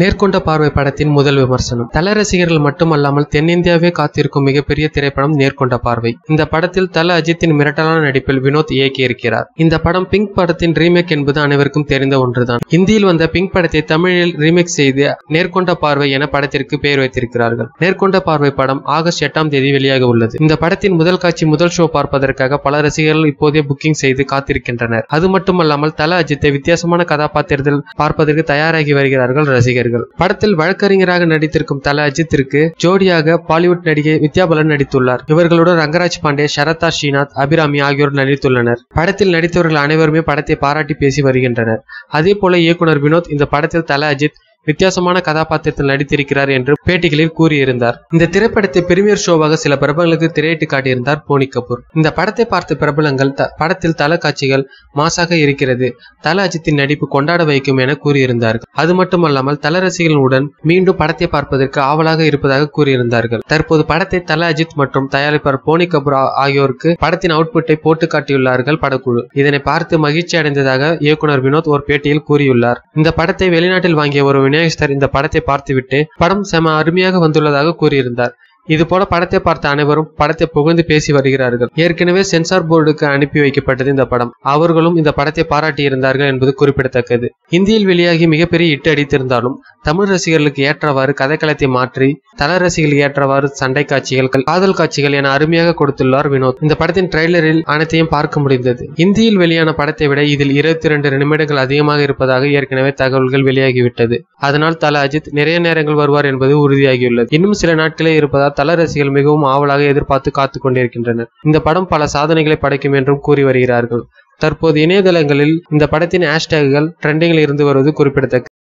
நேர்கொண்ட பார்வை படத்தின் முதல் விமர்சனம். தல ரசிகர்கள் மட்டுமல்லாமல் தென்னிந்தியாவே காத்திருக்கும் மிகப்பெரிய திரைப்படம் நேர்கொண்ட பார்வை. இந்த படத்தில் தல அஜித்தின் மிரட்டலான நடிப்பில் வினோத் இயக்கியிருக்கிறார். இந்த படம் பிங்க் படத்தின் ரீமேக் என்பது அனைவருக்கும் தெரிந்த ஒன்றுதான். இந்தியில் வந்த பிங்க் படத்தை தமிழில் ரீமேக் செய்து நேர்கொண்ட பார்வை என படத்திற்கு பெயர் வைத்திருக்கிறார்கள். நேர்கொண்ட பார்வை படம் ஆகஸ்ட் எட்டாம் தேதி வெளியாக உள்ளது. இந்த படத்தின் முதல் காட்சி முதல் ஷோ பார்ப்பதற்காக பல ரசிகர்கள் இப்போதே புக்கிங் செய்து காத்திருக்கின்றனர். அது மட்டுமல்லாமல் தல அஜித்தை வித்தியாசமான கதாபாத்திரத்தில் பார்ப்பதற்கு தயாராகி வருகிறார்கள் ரசிகர்கள். படத்தில் வழக்கறிஞராக நடித்திருக்கும் தல அஜித்திற்கு ஜோடியாக பாலிவுட் நடிகை வித்யா பலன் நடித்துள்ளார். இவர்களுடன் ரங்கராஜ் பாண்டே சரதா ஸ்ரீநாத் அபிராமி ஆகியோர் நடித்துள்ளனர். படத்தில் நடித்தவர்கள் அனைவருமே படத்தை பாராட்டி பேசி வருகின்றனர். அதே போல இயக்குனர் வினோத் இந்த படத்தில் தல அஜித் வித்தியாசமான கதாபாத்திரத்தில் நடித்திருக்கிறார் என்று பேட்டிகளில் கூறியிருந்தார். இந்த திரைப்படத்தை பிரீமியர் ஷோவாக சில பிரபலங்களுக்கு திரையிட்டு காட்டியிருந்தார் போனி கபூர். இந்த படத்தை பார்த்த பிரபலங்கள் படத்தில் தல காட்சிகள் மாசாக இருக்கிறது. தல அஜித்தின் நடிப்பு கொண்டாட வைக்கும் என கூறியிருந்தார்கள். அது மட்டுமல்லாமல் தல ரசிகர்களுடன் மீண்டும் படத்தை பார்ப்பதற்கு ஆவலாக இருப்பதாக கூறியிருந்தார்கள். தற்போது படத்தை தல அஜித் மற்றும் தயாரிப்பாளர் போனி கபூர் ஆகியோருக்கு படத்தின் அவுட்புட்டை போட்டு காட்டியுள்ளார்கள் படக்குழு. இதனை பார்த்து மகிழ்ச்சி அடைந்ததாக இயக்குனர் வினோத் ஒரு பேட்டியில் கூறியுள்ளார். இந்த படத்தை வெளிநாட்டில் வாங்கிய ஒரு விநாயகஸ்தர் இந்த படத்தை பார்த்துவிட்டு படம் செம அருமையாக வந்துள்ளதாக கூறியிருந்தார். இது போல படத்தை பார்த்த அனைவரும் படத்தை புகழ்ந்து பேசி வருகிறார்கள். ஏற்கனவே சென்சார் போர்டுக்கு அனுப்பி வைக்கப்பட்டது இந்த படம். அவர்களும் இந்த படத்தை பாராட்டியிருந்தார்கள் என்பது குறிப்பிடத்தக்கது. இந்தியில் வெளியாகி மிகப்பெரிய இட்டு அடித்திருந்தாலும் தமிழ் ரசிகர்களுக்கு ஏற்றவாறு கதைக்களத்தை மாற்றி தல ரசிகர்களுக்கு ஏற்றவாறு சண்டை காட்சிகள் காதல் காட்சிகள் என அருமையாக கொடுத்துள்ளார் வினோத். இந்த படத்தின் ட்ரெய்லரில் அனைத்தையும் பார்க்க முடிந்தது. இந்தியில் வெளியான படத்தை விட இதில் இருபத்தி இரண்டு நிமிடங்கள் அதிகமாக இருப்பதாக ஏற்கனவே தகவல்கள் வெளியாகிவிட்டது. அதனால் தல அஜித் நிறைய நேரங்கள் வருவார் என்பது உறுதியாகியுள்ளது. இன்னும் சில நாட்களே இருப்பதால் தல ரசிகர்கள் மிகவும் ஆவலாக எதிர்பார்த்து காத்து கொண்டிருக்கின்றனர். இந்த படம் பல சாதனைகளை படைக்கும் என்றும் கூறி வருகிறார்கள். தற்போது இணையதளங்களில் இந்த படத்தின் ஹேஷ்டேகுகள் ட்ரெண்டிங்கில் இருந்து வருவது குறிப்பிடத்தக்கது.